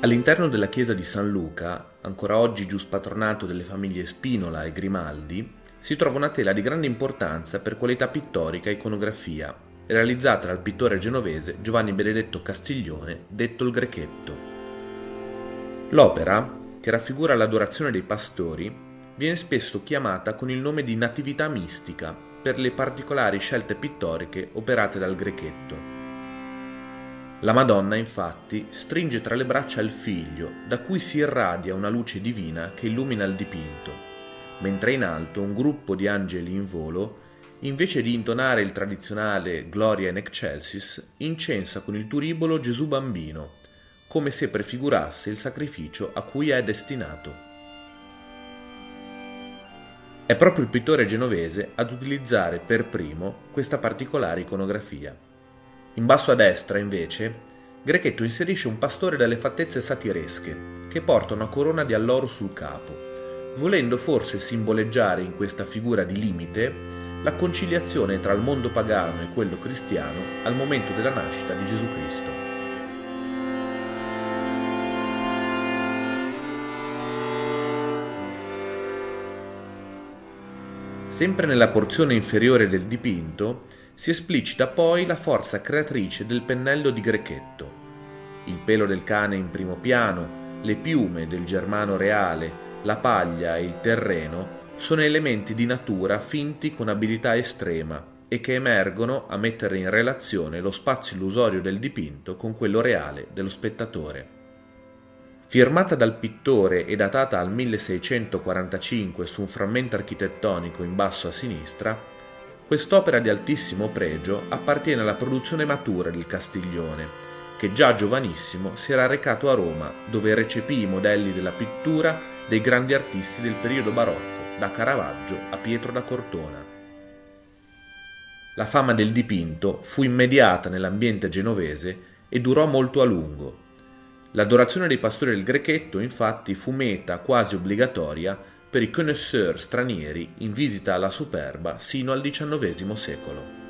All'interno della chiesa di San Luca, ancora oggi giuspatronato delle famiglie Spinola e Grimaldi, si trova una tela di grande importanza per qualità pittorica e iconografia, realizzata dal pittore genovese Giovanni Benedetto Castiglione, detto il Grechetto. L'opera, che raffigura l'adorazione dei pastori, viene spesso chiamata con il nome di Natività mistica per le particolari scelte pittoriche operate dal Grechetto. La Madonna, infatti, stringe tra le braccia il figlio, da cui si irradia una luce divina che illumina il dipinto, mentre in alto un gruppo di angeli in volo, invece di intonare il tradizionale Gloria in Excelsis, incensa con il turibolo Gesù bambino, come se prefigurasse il sacrificio a cui è destinato. È proprio il pittore genovese ad utilizzare per primo questa particolare iconografia. In basso a destra, invece, Grechetto inserisce un pastore dalle fattezze satiresche, che porta una corona di alloro sul capo, volendo forse simboleggiare in questa figura di limite la conciliazione tra il mondo pagano e quello cristiano al momento della nascita di Gesù Cristo. Sempre nella porzione inferiore del dipinto si esplicita poi la forza creatrice del pennello di Grechetto. Il pelo del cane in primo piano, le piume del germano reale, la paglia e il terreno sono elementi di natura finti con abilità estrema e che emergono a mettere in relazione lo spazio illusorio del dipinto con quello reale dello spettatore. Firmata dal pittore e datata al 1645 su un frammento architettonico in basso a sinistra, Quest'opera di altissimo pregio appartiene alla produzione matura del Castiglione, che già giovanissimo si era recato a Roma, dove recepì i modelli della pittura dei grandi artisti del periodo barocco, da Caravaggio a Pietro da Cortona. La fama del dipinto fu immediata nell'ambiente genovese e durò molto a lungo. L'adorazione dei pastori del Grechetto, infatti, fu meta quasi obbligatoria per i connoisseur stranieri in visita alla Superba sino al XIX secolo.